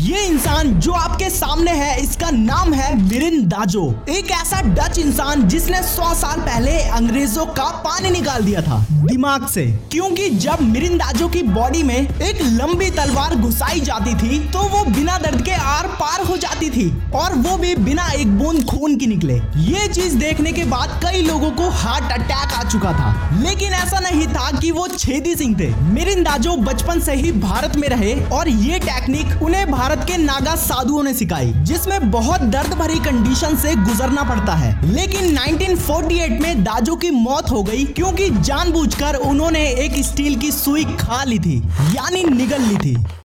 ये इंसान जो आपके सामने है, इसका नाम है मिरिन दाजो। एक ऐसा डच इंसान जिसने 100 साल पहले अंग्रेज़ों का पानी निकाल दिया था। दिमाग से। क्योंकि जब मिरिन दाजो की बॉडी में एक लंबी तलवार घुसाई जाती थी तो वो बिना दर्द के आर पार हो थी और वो भी बिना एक बूंद खून की निकले। ये चीज़ देखने के बाद कई लोगों को हार्ट अटैक आ चुका था। लेकिन ऐसा नहीं था कि वो छेदी सिंह थे। मिरिन दाजो बचपन से ही भारत में रहे और ये टेक्निक उन्हें भारत के नागा साधुओं ने सिखाई, जिसमें बहुत दर्द भरी कंडीशन से गुजरना पड़ता है। लेकिन 1948 में दाजो की मौत हो गई क्योंकि जानबूझकर उन्होंने एक स्टील की सुई खा ली थी, यानी निगल ली थी।